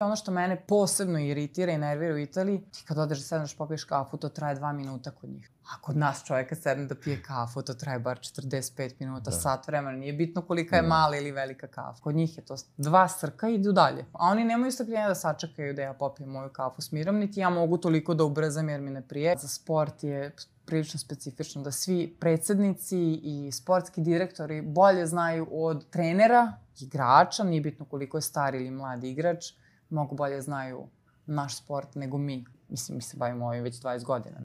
Ono što mene posebno iritira i nervira u Italiji, ti kad odeš da sedneš popiješ kafu, to traje dva minuta kod njih. A kod nas čovjeka sedne da pije kafu, to traje bar 45 minuta, da. sat vremena. Nije bitno kolika je da. mala ili velika kafa. Kod njih je to dva srka i idu dalje. A oni nemaju strpljenja da sačekaju da ja popijem moju kafu s mirom, niti ja mogu toliko da ubrzam jer mi ne prije. Za sport je prilično specifično da svi predsednici i sportski direktori bolje znaju od trenera, igrača, nije bitno koliko je stari ili mladi igrač, mnogo bolje znaju naš sport nego mi. Mislim, mi se bavimo ovim već 20 godina.